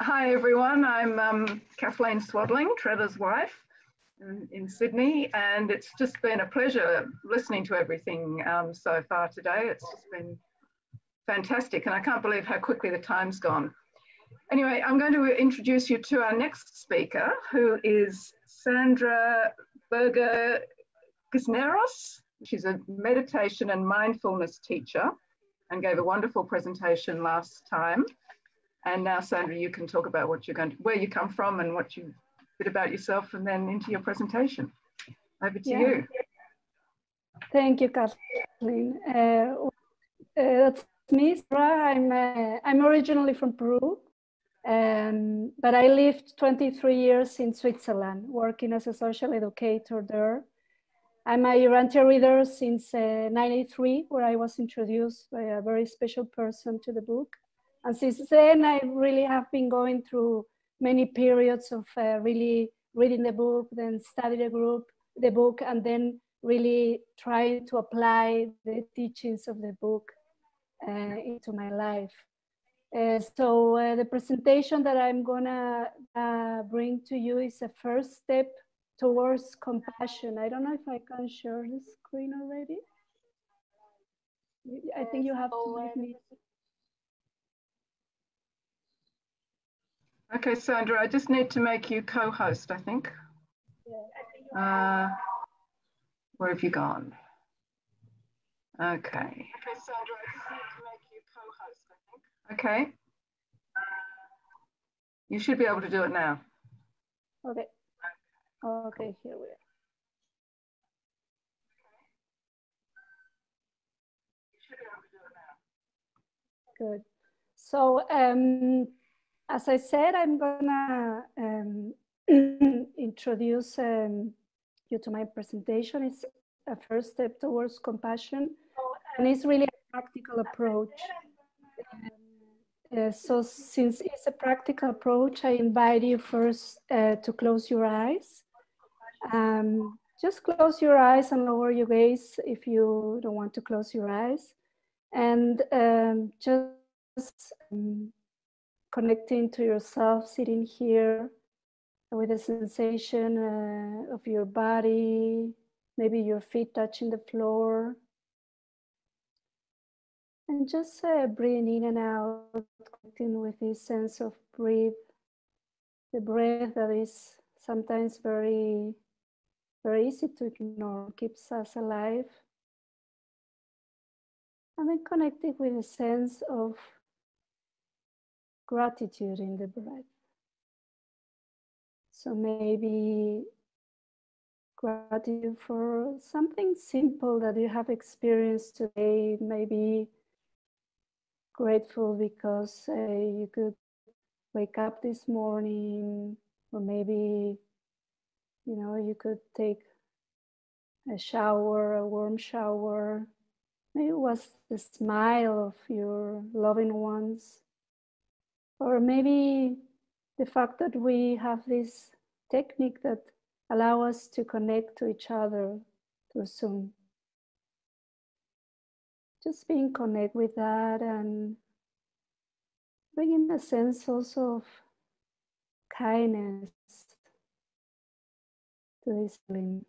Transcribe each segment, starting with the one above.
Hi everyone, I'm um, Kathleen Swadling, Trevor's wife in, in, Sydney, and it's just been a pleasure listening to everything um, so far today. It's just been fantastic, and I can't believe how quickly the time's gone. Anyway, I'm going to introduce you to our next speaker, who is Sandra Berger Gisneros. She's a meditation and mindfulness teacher and gave a wonderful presentation last time. And now, Sandra, you can talk about what you're going to, where you come from and what you, bit about yourself and then into your presentation. Over to yeah. you. Thank you, Kathleen. Uh, uh, that's me, Sarah. I'm, uh, I'm originally from Peru, um, but I lived 23 years in Switzerland, working as a social educator there. I'm a Urantia reader since uh, 93, where I was introduced by a very special person to the book. And since then, I really have been going through many periods of uh, really reading the book, then study the group, the book, and then really trying to apply the teachings of the book uh, into my life. Uh, so uh, the presentation that I'm gonna uh, bring to you is a first step towards compassion. I don't know if I can share the screen already. I think you have to make me Okay, Sandra, I just need to make you co-host, I think. Uh, where have you gone? Okay. Okay, Sandra, I just need to make you co-host, I think. Okay. You should be able to do it now. Okay. Okay, here we are. You should be able to do it now. Good. So um, as I said, I'm gonna um, introduce um, you to my presentation. It's a first step towards compassion, and it's really a practical approach. Um, uh, so since it's a practical approach, I invite you first uh, to close your eyes. Um, just close your eyes and lower your gaze if you don't want to close your eyes. And um, just um, connecting to yourself sitting here with the sensation uh, of your body, maybe your feet touching the floor. And just uh, breathing in and out, connecting with this sense of breathe, the breath that is sometimes very, very easy to ignore, keeps us alive. And then connecting with a sense of gratitude in the breath. So maybe gratitude for something simple that you have experienced today, maybe grateful because uh, you could wake up this morning, or maybe, you know, you could take a shower, a warm shower. Maybe it was the smile of your loving ones or maybe the fact that we have this technique that allow us to connect to each other through Zoom. Just being connect with that and bringing a sense also of kindness to this feeling.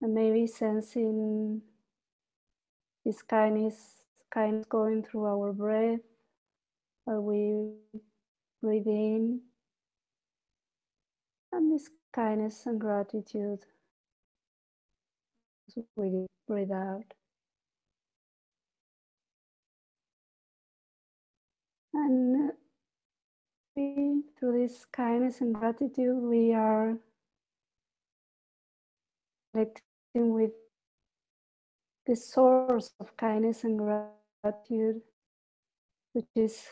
And maybe sensing this kindness, kindness going through our breath while we breathe in. And this kindness and gratitude as we breathe out. And uh, we, through this kindness and gratitude, we are connecting with the source of kindness and gratitude, which is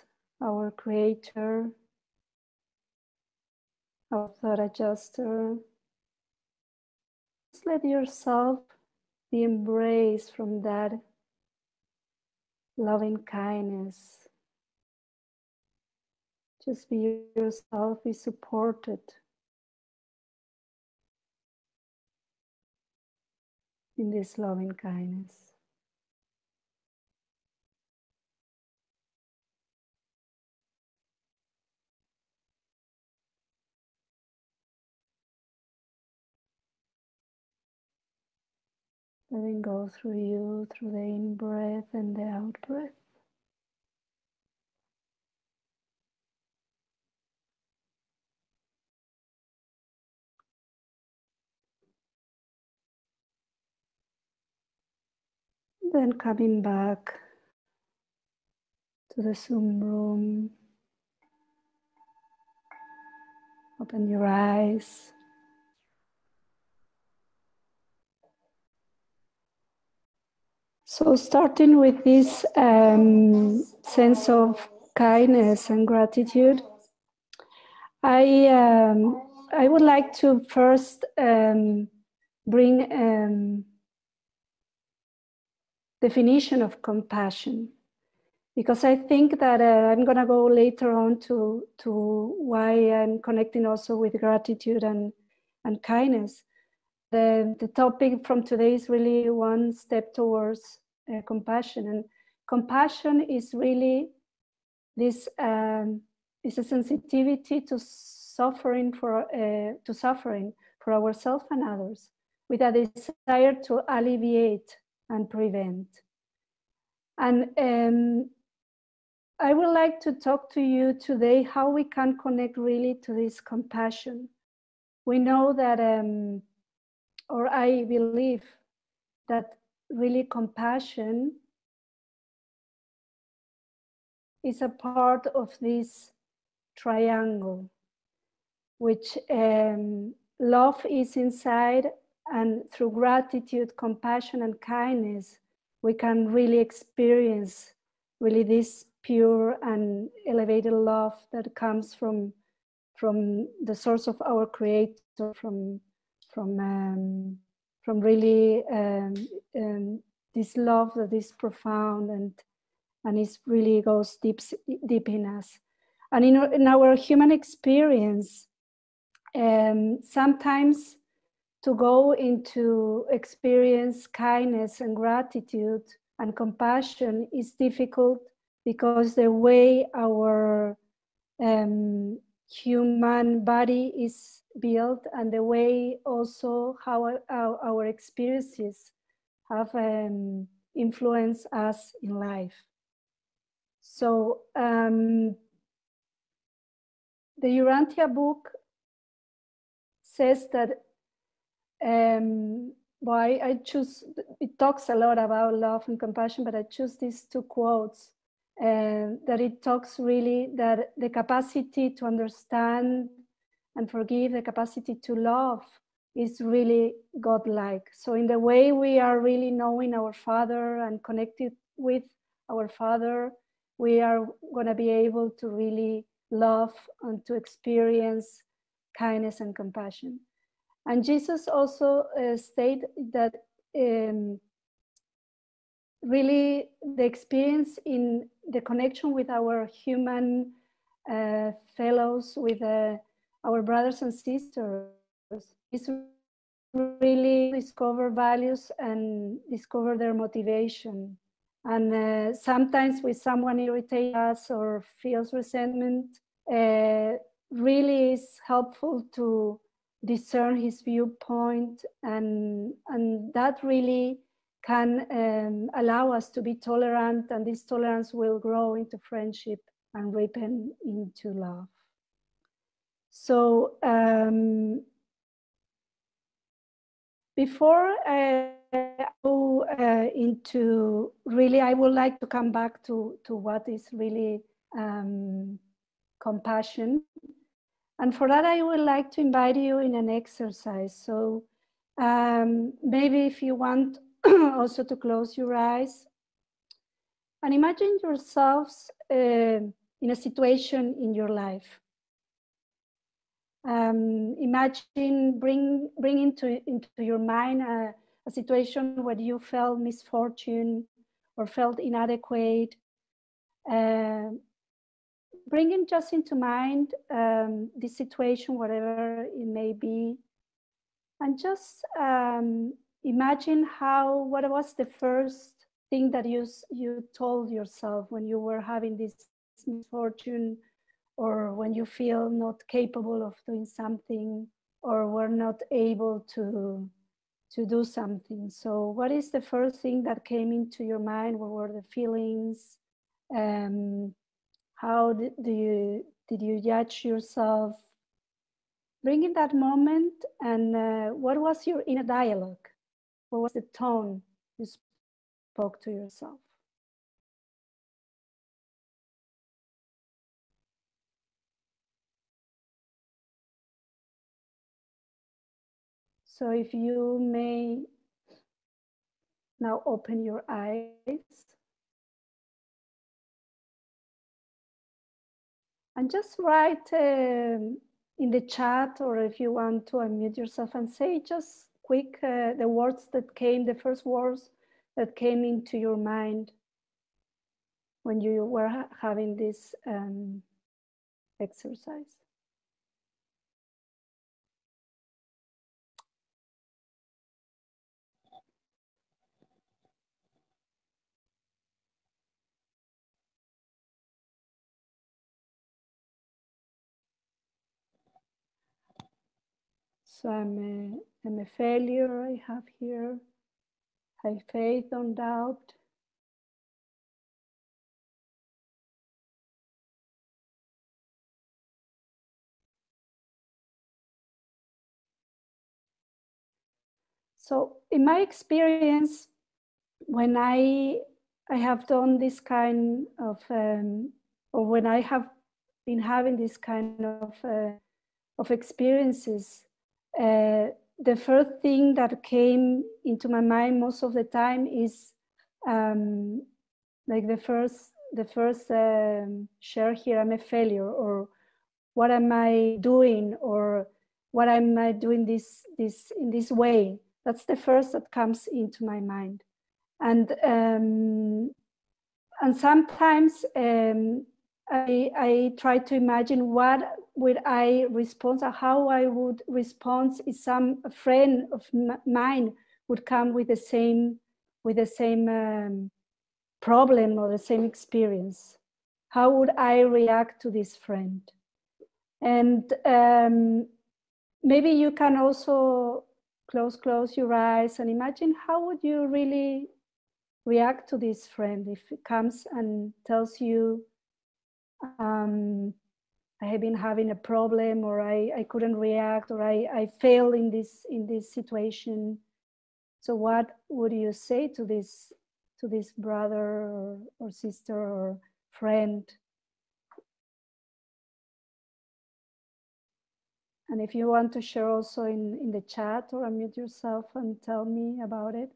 our creator, our thought adjuster. Just let yourself be embraced from that loving kindness. Just be yourself, be supported. in this loving kindness. Letting go through you, through the in breath and the out breath. Then coming back to the Zoom room. Open your eyes. So, starting with this um, sense of kindness and gratitude, I um, I would like to first um, bring um, definition of compassion because I think that uh, I'm going to go later on to to why I'm connecting also with gratitude and and kindness. The the topic from today is really one step towards uh, compassion, and compassion is really this um, is a sensitivity to suffering for uh, to suffering for ourselves and others, with a desire to alleviate and prevent. And um, I would like to talk to you today how we can connect really to this compassion. We know that, um, or I believe that really compassion is a part of this triangle, which um, love is inside and through gratitude, compassion, and kindness, we can really experience really this pure and elevated love that comes from from the source of our creator from from um, from really um, um, this love that is profound and and it really goes deep deep in us. And in, in our human experience um, sometimes to go into experience kindness and gratitude and compassion is difficult because the way our um, human body is built and the way also how our, our experiences have um, influenced us in life. So um, the Urantia book says that um, why I choose, it talks a lot about love and compassion, but I choose these two quotes uh, that it talks really that the capacity to understand and forgive, the capacity to love is really godlike. So in the way we are really knowing our Father and connected with our Father, we are going to be able to really love and to experience kindness and compassion. And Jesus also uh, stated that um, really the experience in the connection with our human uh, fellows, with uh, our brothers and sisters, is really discover values and discover their motivation. And uh, sometimes when someone irritates us or feels resentment, uh, really is helpful to discern his viewpoint and and that really can um, allow us to be tolerant and this tolerance will grow into friendship and ripen into love. So um, before I go uh, into really i would like to come back to to what is really um, compassion and for that, I would like to invite you in an exercise. So um, maybe if you want also to close your eyes and imagine yourselves uh, in a situation in your life. Um, imagine bring bring into into your mind a, a, situation where you felt misfortune or felt inadequate. Uh, bringing just into mind um, the situation, whatever it may be, and just um, imagine how what was the first thing that you you told yourself when you were having this misfortune, or when you feel not capable of doing something, or were not able to to do something. So, what is the first thing that came into your mind? What were the feelings? Um, how did, do you did you judge yourself? Bring in that moment, and uh, what was your inner dialogue? What was the tone you spoke to yourself? So if you may now open your eyes and just write um, in the chat or if you want to unmute yourself and say just quick uh, the words that came, the first words that came into your mind when you were ha having this um, exercise. So I'm a, I'm a failure, I have here. Have faith, don't doubt. So in my experience, when I I have done this kind of, um, or when I have been having this kind of uh, of experiences, uh, the first thing that came into my mind most of the time is um, like the first the first um, share here i'm a failure or what am i doing or what am i doing this this in this way. That's the first that comes into my mind. And um, and sometimes um, I, I try to imagine what would I respond or how I would respond if some friend of mine would come with the same with the same um, problem or the same experience. How would I react to this friend? And um, maybe you can also close close your eyes and imagine how would you really react to this friend if it comes and tells you um, I have been having a problem or I, I couldn't react or I, I failed in this in this situation. So what would you say to this to this brother or, or sister or friend? And if you want to share also in, in the chat or unmute yourself and tell me about it.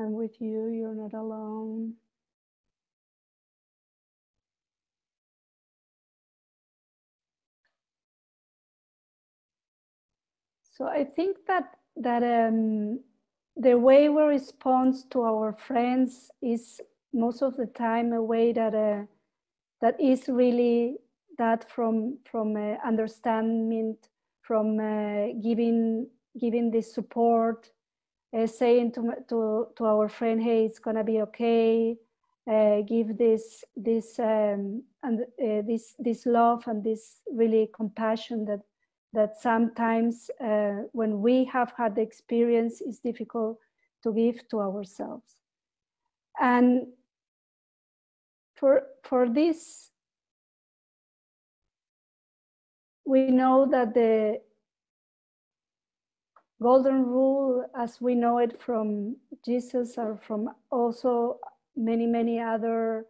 I'm with you, you're not alone. So I think that that um, the way we respond to our friends is most of the time a way that uh, that is really that from from uh, understanding, from uh, giving giving the support, uh, saying to, to, to our friend, hey, it's gonna be okay. Uh, give this this um, and uh, this this love and this really compassion that that sometimes uh, when we have had the experience is difficult to give to ourselves. And for for this, we know that the golden rule as we know it from Jesus or from also many, many other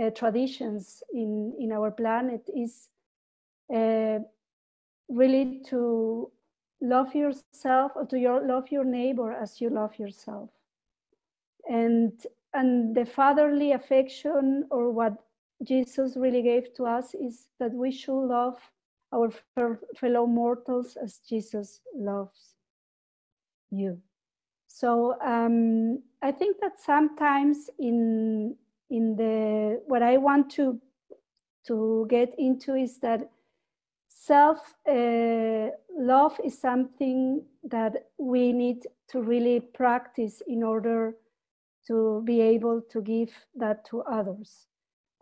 uh, traditions in, in our planet is uh, really to love yourself or to your, love your neighbor as you love yourself. And, and the fatherly affection or what Jesus really gave to us is that we should love our fellow mortals as Jesus loves you. So um, I think that sometimes in in the what I want to to get into is that self uh, love is something that we need to really practice in order to be able to give that to others.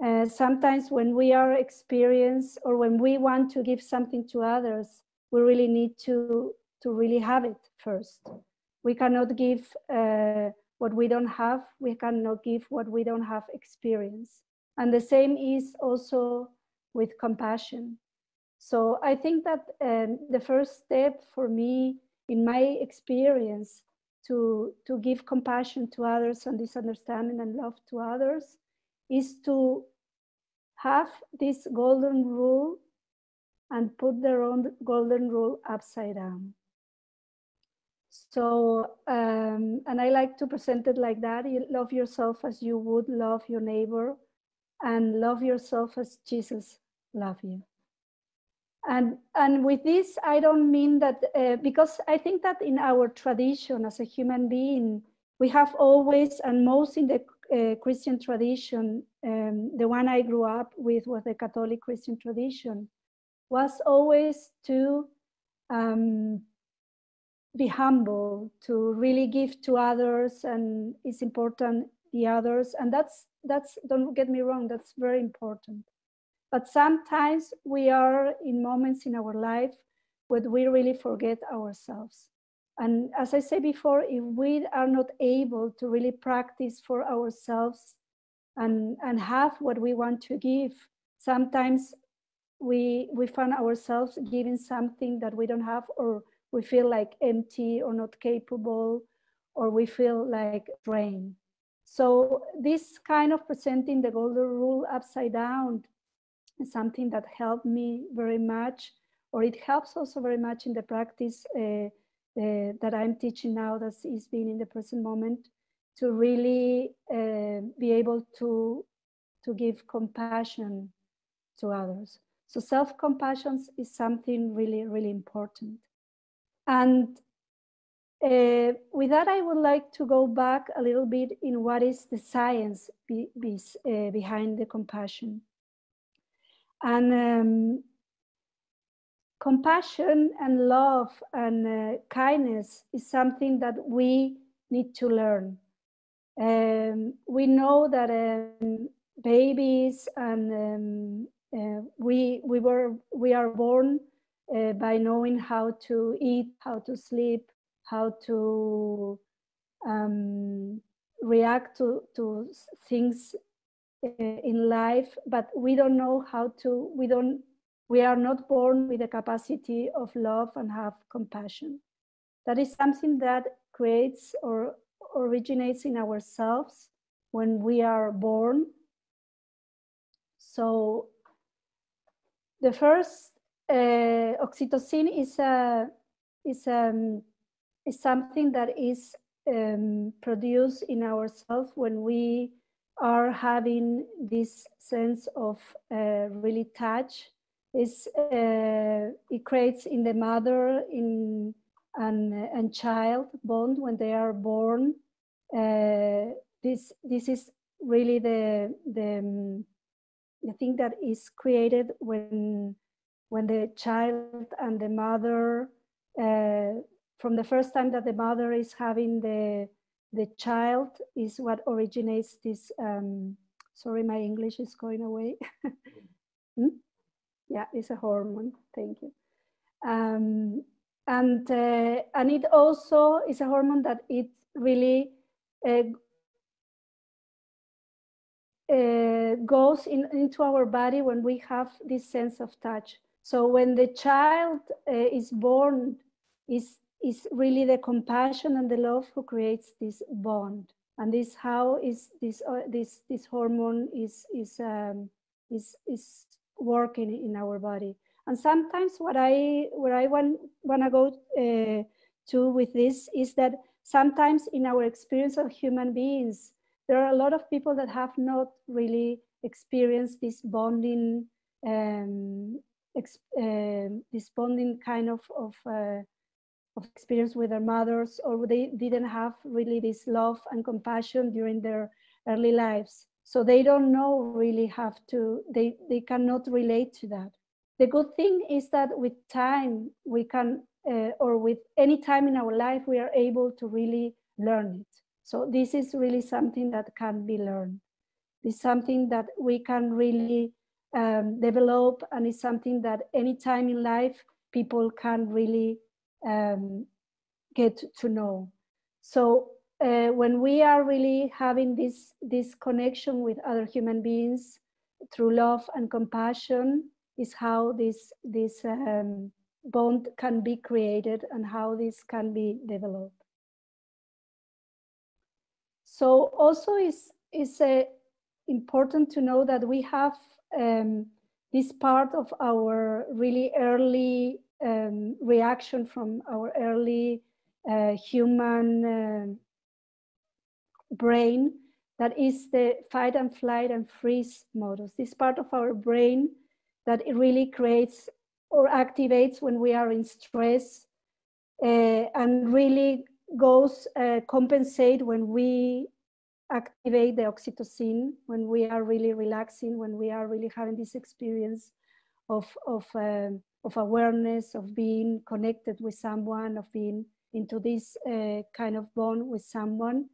Uh, sometimes when we are experienced or when we want to give something to others, we really need to, to really have it first. We cannot give uh, what we don't have. We cannot give what we don't have experience. And the same is also with compassion. So I think that um, the first step for me in my experience to, to give compassion to others and this understanding and love to others is to have this golden rule and put their own golden rule upside down. So, um, and I like to present it like that. You love yourself as you would love your neighbor and love yourself as Jesus loved you. And, and with this, I don't mean that, uh, because I think that in our tradition as a human being, we have always, and most in the uh, Christian tradition, um, the one I grew up with was the Catholic Christian tradition, was always to um, be humble, to really give to others, and it's important the others, and that's that's don't get me wrong, that's very important. But sometimes we are in moments in our life where we really forget ourselves. And as I said before, if we are not able to really practice for ourselves and, and have what we want to give, sometimes we, we find ourselves giving something that we don't have, or we feel like empty or not capable, or we feel like drained. So this kind of presenting the golden rule upside down is something that helped me very much, or it helps also very much in the practice uh, uh, that I'm teaching now that is being in the present moment to really uh, be able to, to give compassion to others. So self-compassion is something really, really important. And uh, with that, I would like to go back a little bit in what is the science be, be, uh, behind the compassion. And um, compassion and love and uh, kindness is something that we need to learn. Um, we know that um, babies and um, we we were we are born uh, by knowing how to eat, how to sleep, how to um, react to to things uh, in life, but we don't know how to, we don't, we are not born with the capacity of love and have compassion. That is something that creates or originates in ourselves when we are born. So the first uh, oxytocin is a is um, is something that is um, produced in ourselves when we are having this sense of uh, really touch. Is uh, it creates in the mother in and, and child bond when they are born. This this is really the the um, the thing that is created when when the child and the mother uh, from the first time that the mother is having the the child is what originates this. Um, sorry, my English is going away. hmm? Yeah, it's a hormone. Thank you. Um, and uh, and it also is a hormone that it really uh, uh, goes in, into our body when we have this sense of touch. So when the child uh, is born, is is really the compassion and the love who creates this bond. And this how is this uh, this this hormone is is um, is is working in our body. And sometimes what i where i want want to go uh, to with this is that sometimes in our experience of human beings there are a lot of people that have not really experienced this bonding um, uh, this kind of of uh, of experience with their mothers or they didn't have really this love and compassion during their early lives. So they don't know really have to they they cannot relate to that. The good thing is that with time we can uh, or with any time in our life we are able to really learn it. So this is really something that can be learned. It's something that we can really um, develop, and it's something that any time in life people can really um, get to know. So uh, when we are really having this this connection with other human beings through love and compassion, is how this this um, bond can be created and how this can be developed. So also is is uh, important to know that we have um, this part of our really early um, reaction from our early uh, human uh, brain that is the fight and flight and freeze modus. This part of our brain that it really creates or activates when we are in stress uh, and really goes uh, compensate when we activate the oxytocin when we are really relaxing when we are really having this experience of of uh, of awareness of being connected with someone of being into this uh, kind of bond with someone.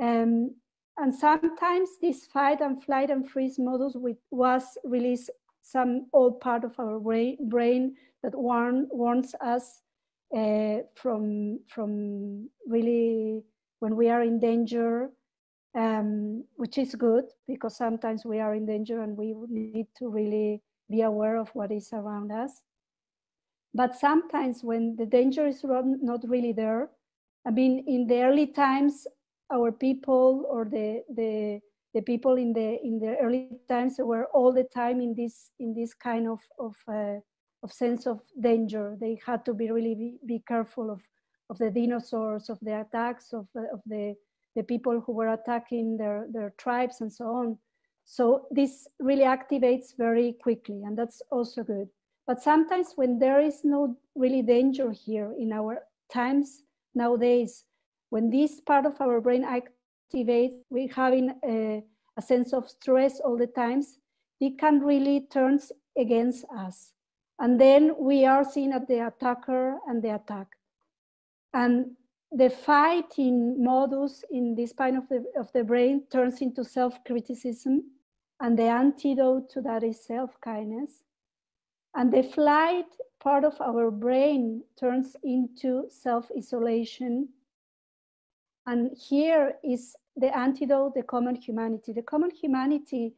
Um, and sometimes this fight and flight and freeze modus was released some old part of our brain that warn, warns us uh, from, from really when we are in danger, um, which is good because sometimes we are in danger and we need to really be aware of what is around us. But sometimes when the danger is not really there, I mean, in the early times, our people or the, the the people in the in the early times were all the time in this in this kind of of uh, of sense of danger. They had to be really be, be careful of of the dinosaurs, of the attacks of of the the people who were attacking their their tribes and so on. So this really activates very quickly, and that's also good. But sometimes when there is no really danger here in our times nowadays, when this part of our brain activates, we're having a, a sense of stress all the times, it can really turn against us. And then we are seen as the attacker and the attack. And the fighting modus in this part of the, of the brain turns into self-criticism and the antidote to that is self-kindness. And the flight part of our brain turns into self-isolation and here is the antidote, the common humanity. The common humanity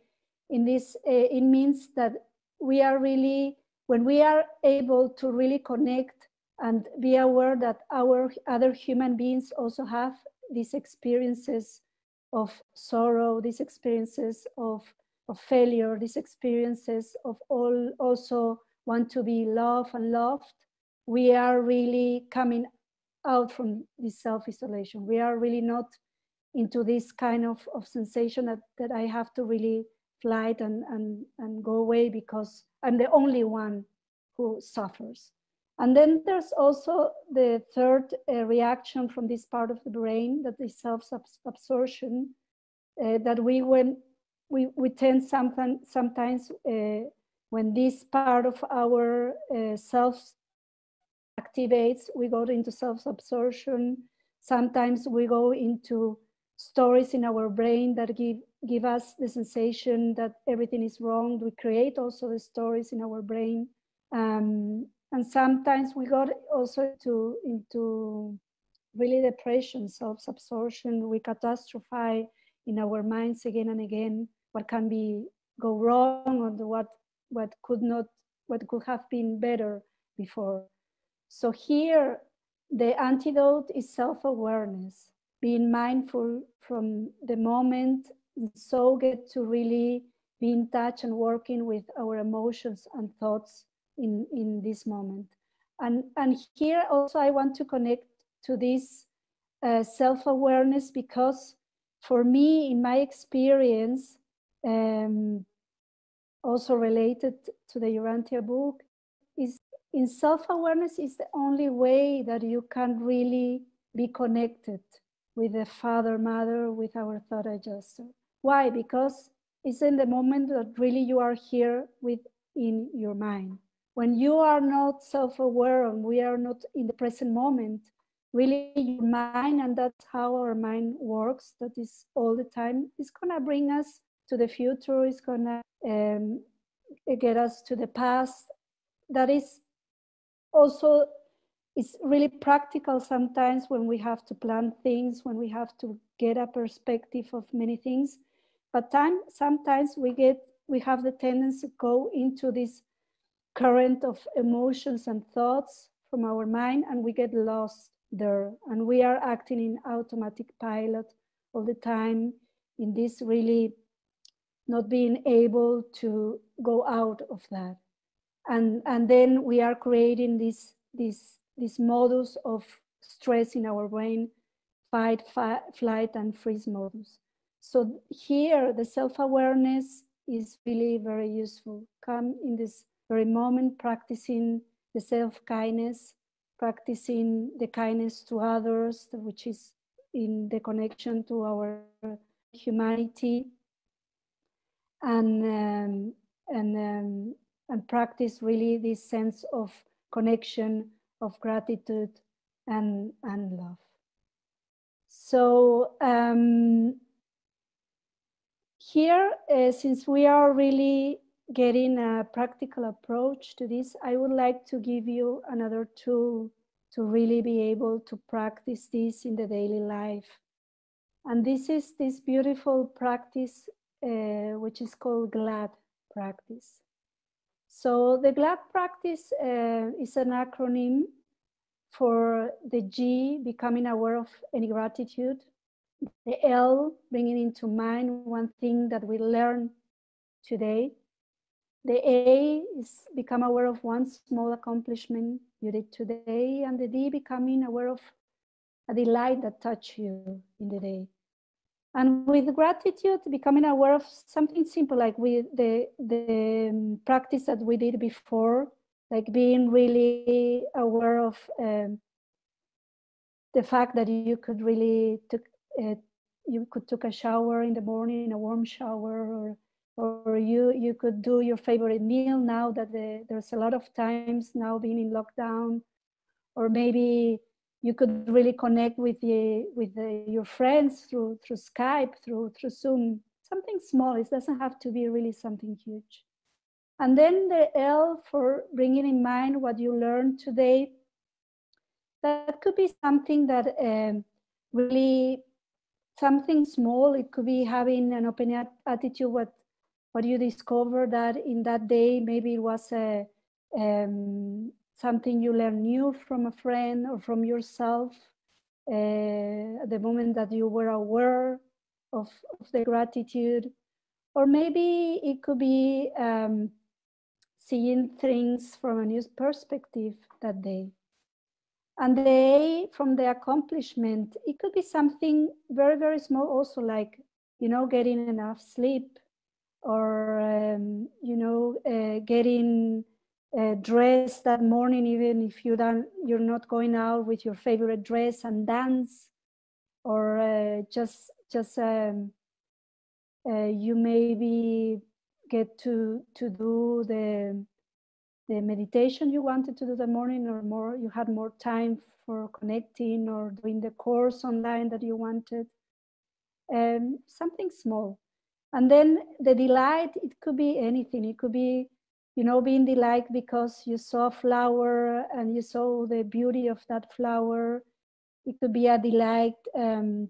in this, uh, it means that we are really, when we are able to really connect and be aware that our other human beings also have these experiences of sorrow, these experiences of, of failure, these experiences of all also want to be loved and loved, we are really coming out from this self-isolation. We are really not into this kind of, of sensation that, that I have to really flight and, and, and go away because I'm the only one who suffers. And then there's also the third uh, reaction from this part of the brain that is self-absorption uh, that we when we, we tend sometimes, sometimes uh, when this part of our uh, self activates, we go into self-absorption. Sometimes we go into stories in our brain that give, give us the sensation that everything is wrong. We create also the stories in our brain. Um, and sometimes we got also to, into really depression, self-absorption. We catastrophize in our minds again and again what can be go wrong or what what could not what could have been better before. So here, the antidote is self-awareness, being mindful from the moment, so get to really be in touch and working with our emotions and thoughts in, in this moment. And, and here also I want to connect to this uh, self-awareness because for me, in my experience, um, also related to the Urantia book, is in self-awareness is the only way that you can really be connected with the father, mother, with our thought adjuster. Why? Because it's in the moment that really you are here within your mind. When you are not self-aware and we are not in the present moment, really your mind, and that's how our mind works, that is all the time, is gonna bring us to the future, is gonna um, get us to the past. That is also it's really practical sometimes when we have to plan things, when we have to get a perspective of many things. But time, sometimes we get we have the tendency to go into this current of emotions and thoughts from our mind and we get lost there. And we are acting in automatic pilot all the time in this really not being able to go out of that. And and then we are creating this this this modus of stress in our brain fight, fight flight and freeze modus. So here the self-awareness is really very useful. Come in this very moment practicing the self-kindness practicing the kindness to others which is in the connection to our humanity and um, and um, and practice really this sense of connection, of gratitude, and and love. So um, here, uh, since we are really getting a practical approach to this, I would like to give you another tool to really be able to practice this in the daily life. And this is this beautiful practice, uh, which is called GLAD practice. So the GLAD practice uh, is an acronym for the G, becoming aware of any gratitude, the L, bringing into mind one thing that we learned today. The A is become aware of one small accomplishment you did today, and the D, becoming aware of a delight that touched you in the day. And with gratitude, becoming aware of something simple like with the, the um, practice that we did before, like being really aware of um, the fact that you could really took, uh, you could take a shower in the morning, a warm shower, or or you you could do your favorite meal now that the, there's a lot of times now being in lockdown, or maybe you could really connect with the with the, your friends through through Skype, through through Zoom. Something small. It doesn't have to be really something huge. And then the L for bringing in mind what you learned today. That could be something that um, really something small. It could be having an open attitude. What what you discover that in that day maybe it was a um, something you learn new from a friend or from yourself uh, the moment that you were aware of, of the gratitude. Or maybe it could be um, seeing things from a new perspective that day. And the A from the accomplishment, it could be something very, very small, also like, you know, getting enough sleep or, um, you know, uh, getting uh, dress that morning, even if you don't, you're not going out with your favorite dress and dance, or uh, just just um, uh, you maybe get to to do the the meditation you wanted to do the morning, or more you had more time for connecting or doing the course online that you wanted. Um, something small, and then the delight. It could be anything. It could be you know, being delighted because you saw a flower and you saw the beauty of that flower. It could be a delight um,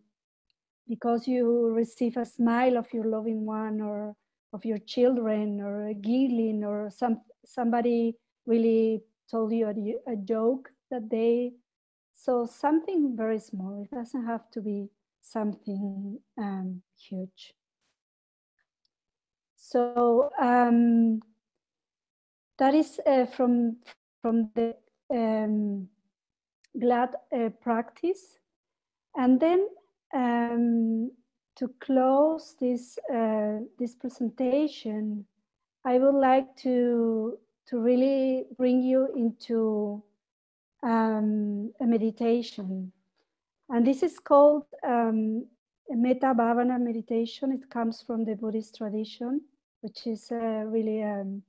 because you receive a smile of your loving one or of your children or a giggling or some somebody really told you a, a joke that day. So something very small. It doesn't have to be something um, huge. So um, that is uh, from from the um, glad uh, practice. And then um, to close this uh, this presentation i would like to to really bring you into um, a meditation. And this is called um, metta bhavana meditation. It comes from the buddhist tradition which is uh, really um,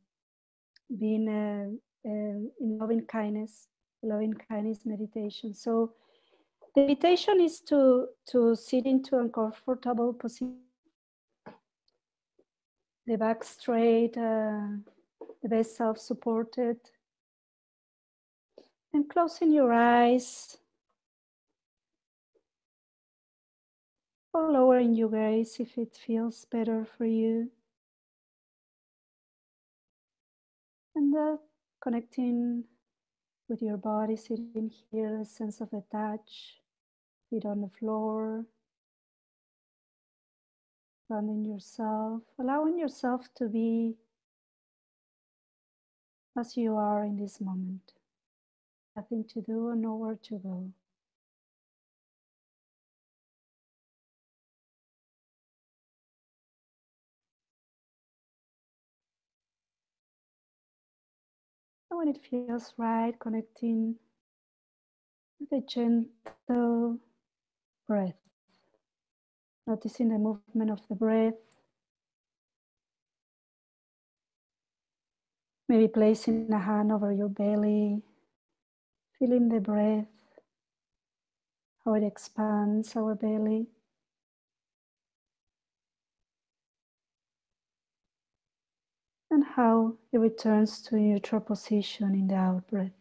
being uh, uh, in loving kindness, loving kindness meditation. So The meditation is to, to sit into a comfortable position. The back straight, uh, the best self supported. And closing your eyes. Or lowering your gaze if it feels better for you. And uh, connecting with your body sitting here, a sense of a touch, feet on the floor, grounding yourself, allowing yourself to be as you are in this moment. Nothing to do and nowhere to go. When it feels right, connecting with a gentle breath. Noticing the movement of the breath. Maybe placing a hand over your belly, feeling the breath, how it expands our belly. And how it returns to neutral position in the out breath.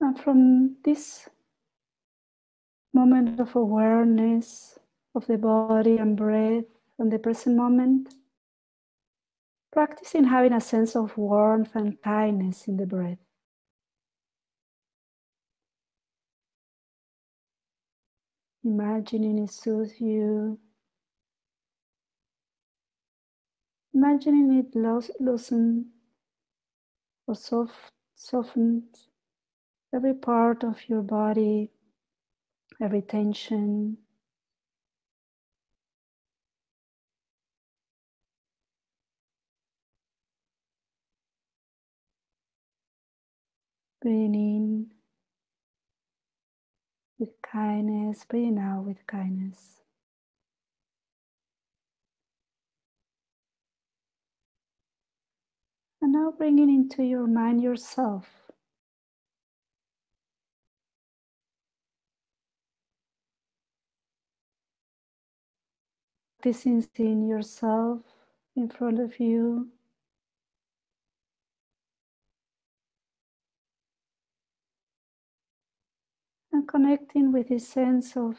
And from this moment of awareness of the body and breath and the present moment, practicing having a sense of warmth and kindness in the breath. Imagining it soothes you. Imagining it loosen or soft, softens every part of your body, every tension. Breathing in with kindness, breathing out with kindness. And now bringing into your mind yourself. Practicing seeing yourself in front of you. And connecting with this sense of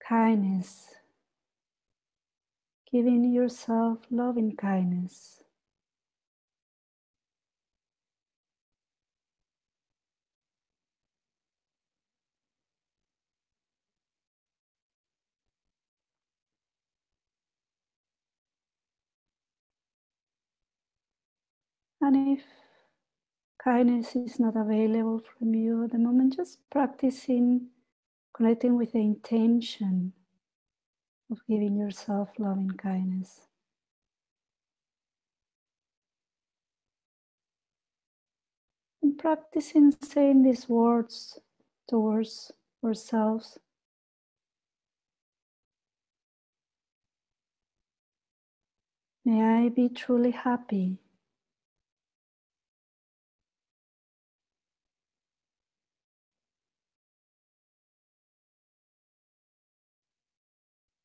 kindness, giving yourself loving kindness. And if kindness is not available from you at the moment, just practicing connecting with the intention of giving yourself loving kindness. And practicing saying these words towards ourselves. May I be truly happy.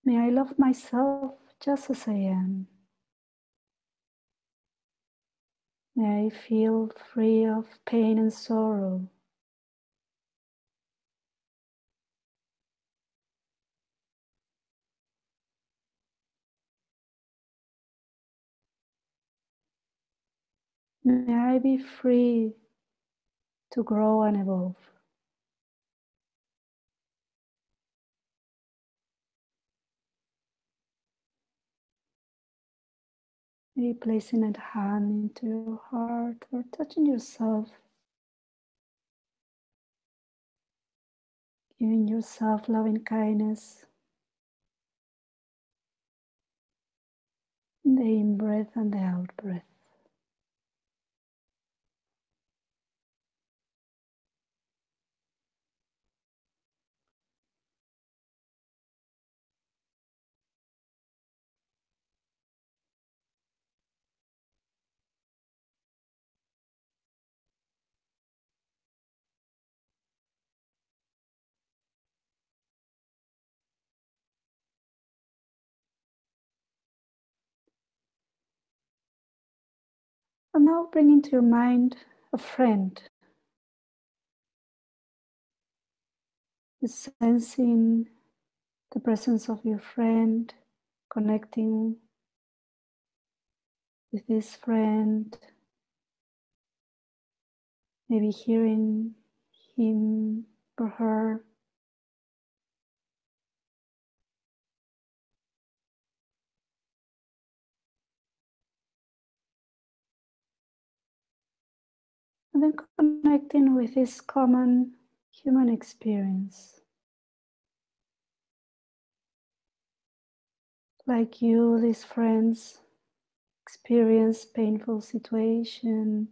May I love myself just as I am. May I feel free of pain and sorrow. May I be free to grow and evolve. Maybe placing a hand into your heart or touching yourself. Giving yourself loving kindness. In the in breath and the out breath. And now bring into your mind a friend. Sensing the presence of your friend, connecting with this friend, maybe hearing him or her and then connecting with this common human experience. Like you, these friends experience painful situation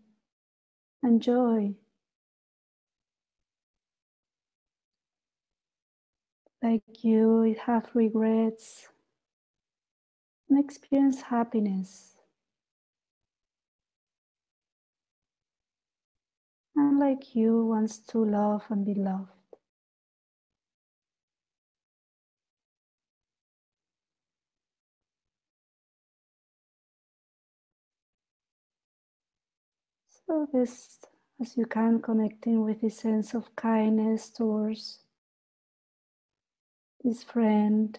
and joy. Like you, it have regrets and experience happiness. And like you wants to love and be loved. So this, as you can, connecting with this sense of kindness towards this friend,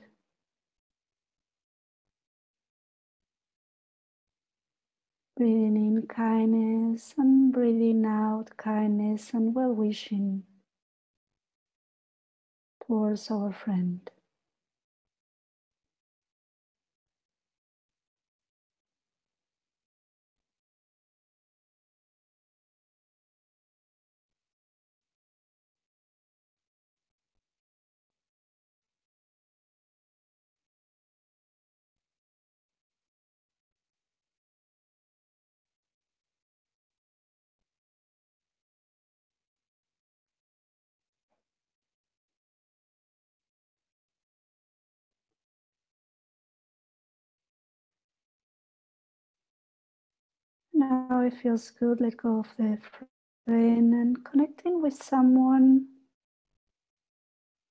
Breathing in kindness and breathing out kindness and well wishing towards our friend. Now it feels good. Let go of the brain and connecting with someone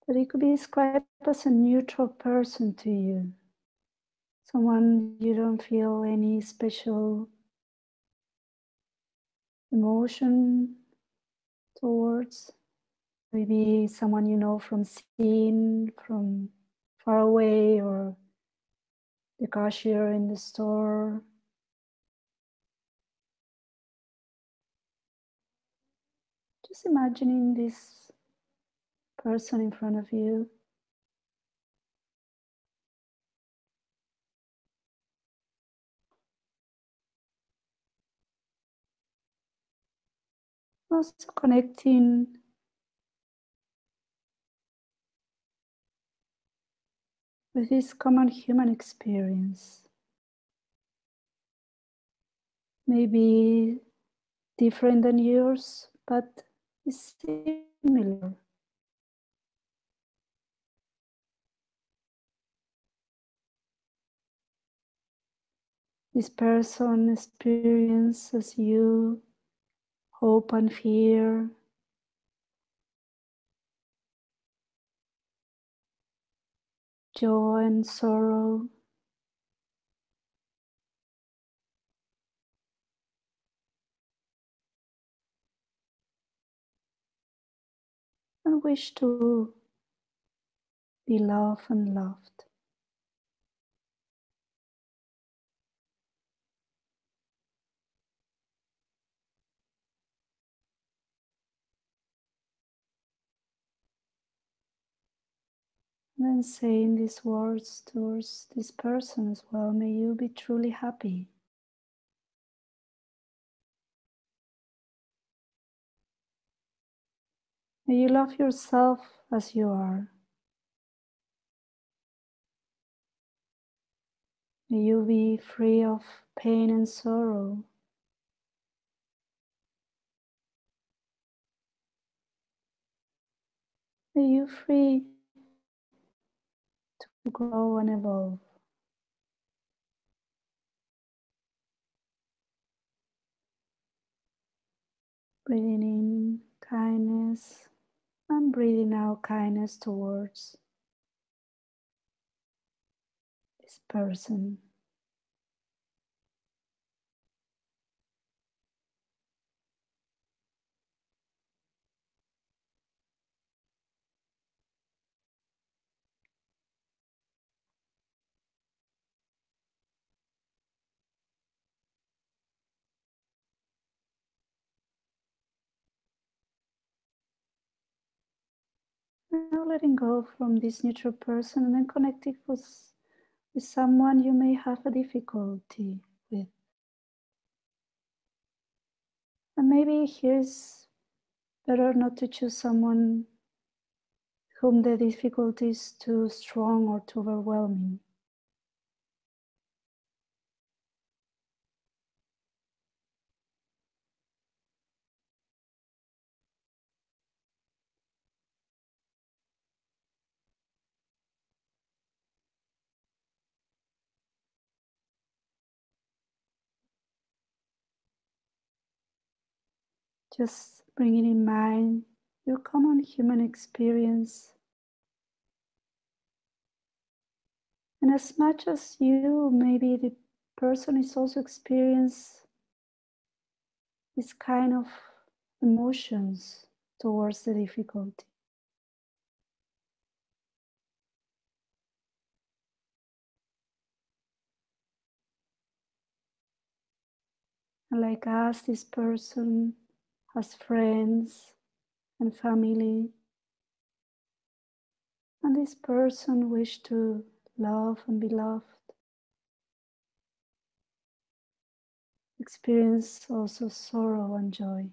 that it could be described as a neutral person to you. Someone you don't feel any special emotion towards. Maybe someone you know from seeing from far away or the cashier in the store Just imagining this person in front of you. Also connecting with this common human experience. Maybe different than yours, but is similar. This person experiences you hope and fear, joy and sorrow. And wish to be loved and loved. then saying these words towards this person as well. May you be truly happy. May you love yourself as you are. May you be free of pain and sorrow. May you free to grow and evolve. Breathing in kindness and breathing out kindness towards this person. Letting go from this neutral person and then connecting with, with someone you may have a difficulty with. And maybe here's better not to choose someone whom the difficulty is too strong or too overwhelming. Just bringing in mind your common human experience. And as much as you, maybe the person is also experience this kind of emotions towards the difficulty. And like us, this person as friends and family. And this person wish to love and be loved. Experience also sorrow and joy.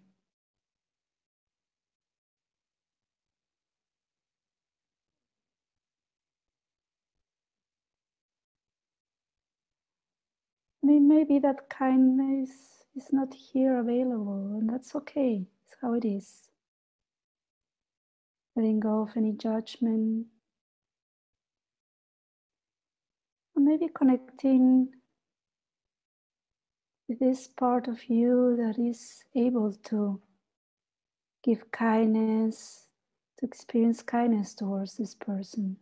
I mean, maybe that kindness is not here available, and that's okay. It's how it is. Letting go of any judgment. Or maybe connecting with this part of you that is able to give kindness, to experience kindness towards this person.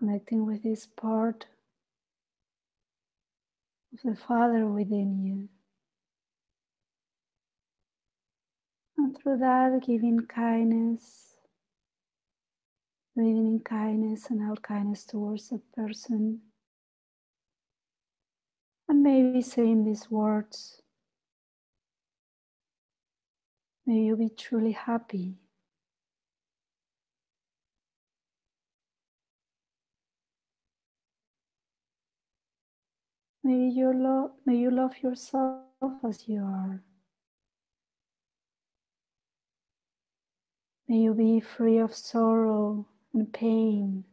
Connecting with this part of the Father within you. And through that, giving kindness, breathing in kindness and out kindness towards the person. And maybe saying these words. May you be truly happy May you, love, may you love yourself as you are. May you be free of sorrow and pain.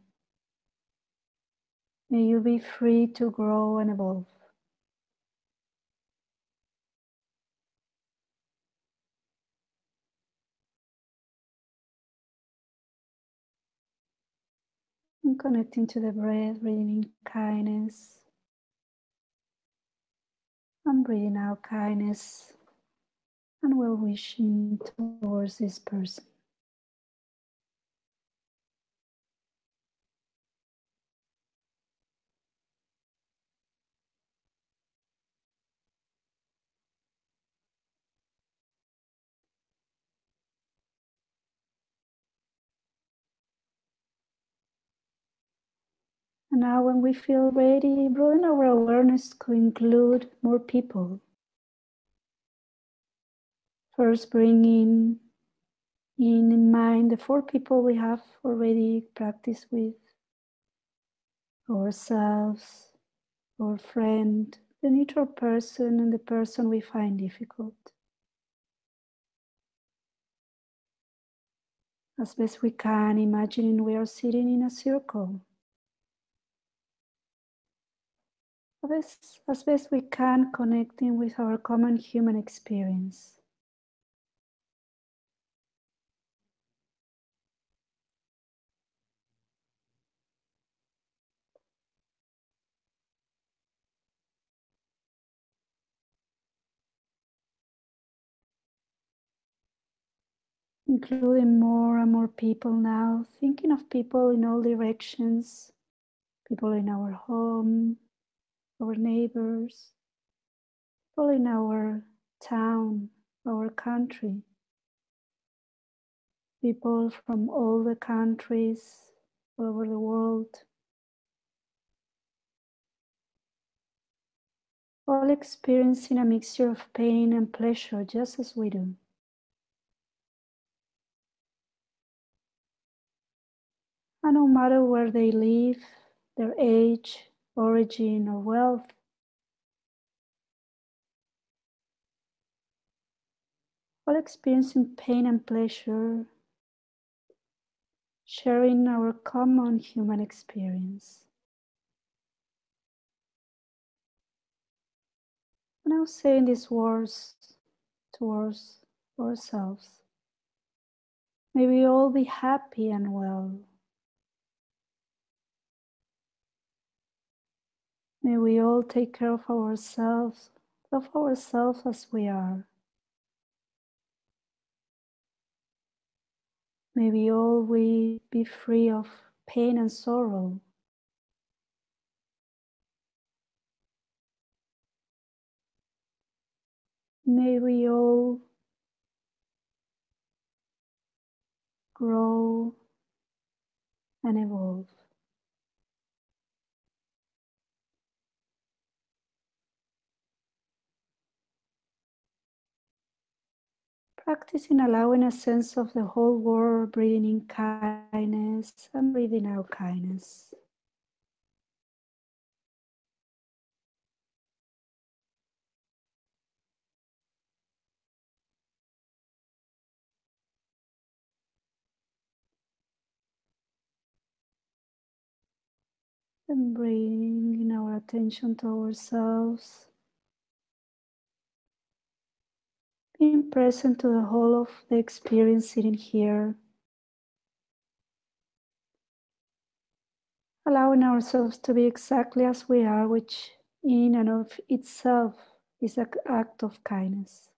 May you be free to grow and evolve. Connecting to the breath, breathing kindness. I'm breathing out kindness and well wishing towards this person. Now, when we feel ready, broaden our awareness to include more people. First, bringing in, in mind the four people we have already practiced with ourselves, our friend, the neutral person, and the person we find difficult. As best we can, imagining we are sitting in a circle as best we can, connecting with our common human experience. including more and more people now, thinking of people in all directions, people in our home, our neighbors, people in our town, our country, people from all the countries all over the world. all experiencing a mixture of pain and pleasure just as we do. And no matter where they live, their age, origin, or wealth, all experiencing pain and pleasure, sharing our common human experience. Now saying these words towards ourselves. May we all be happy and well. May we all take care of ourselves, of ourselves as we are. May we all we be free of pain and sorrow. May we all grow and evolve. Practicing allowing a sense of the whole world, breathing in kindness and breathing out kindness. And bringing our attention to ourselves. Being present to the whole of the experience sitting here, allowing ourselves to be exactly as we are, which in and of itself is an act of kindness.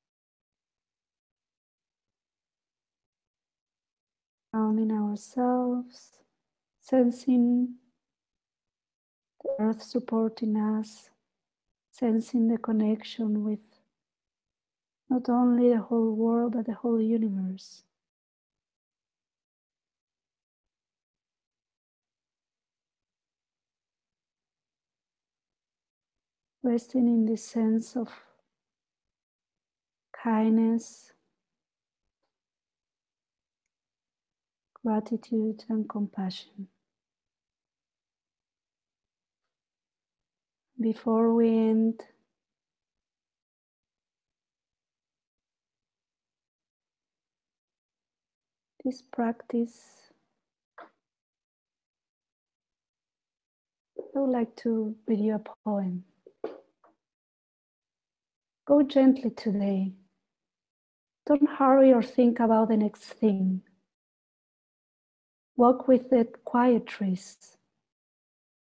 Grounding ourselves, sensing the earth supporting us, sensing the connection with not only the whole world, but the whole universe. Resting in this sense of kindness, gratitude, and compassion. Before we end this practice, I would like to read you a poem. Go gently today. Don't hurry or think about the next thing. Walk with the quiet trees.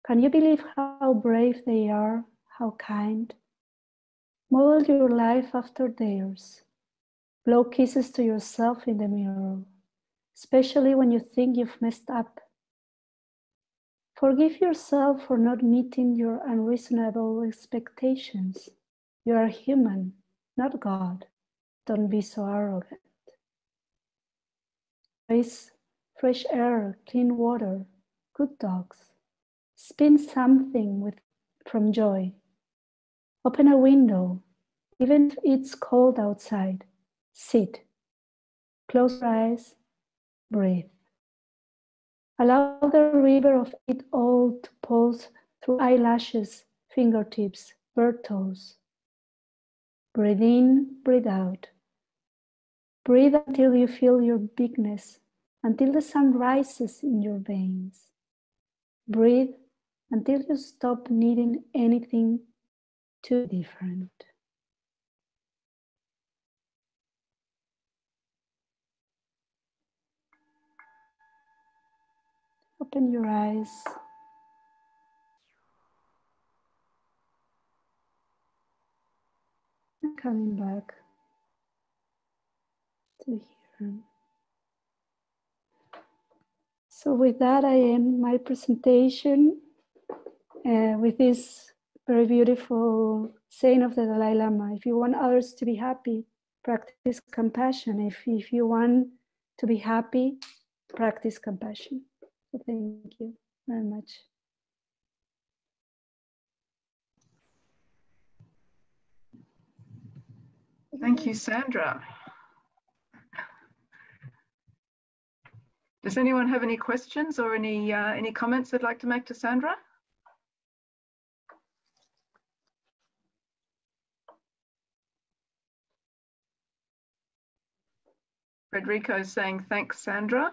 Can you believe how brave they are, how kind? Model your life after theirs. Blow kisses to yourself in the mirror especially when you think you've messed up. Forgive yourself for not meeting your unreasonable expectations. You are human, not God. Don't be so arrogant. Raise fresh air, clean water, good dogs. Spin something with, from joy. Open a window, even if it's cold outside. Sit. Close your eyes breathe. Allow the river of it all to pulse through eyelashes, fingertips, bird toes. Breathe in, breathe out. Breathe until you feel your bigness, until the sun rises in your veins. Breathe until you stop needing anything too different. Open your eyes. And coming back to here. So with that, I end my presentation uh, with this very beautiful saying of the Dalai Lama. If you want others to be happy, practice compassion. If, if you want to be happy, practice compassion. Thank you very much. Thank you, Sandra. Does anyone have any questions or any uh, any comments they'd like to make to Sandra? Frederico is saying thanks, Sandra.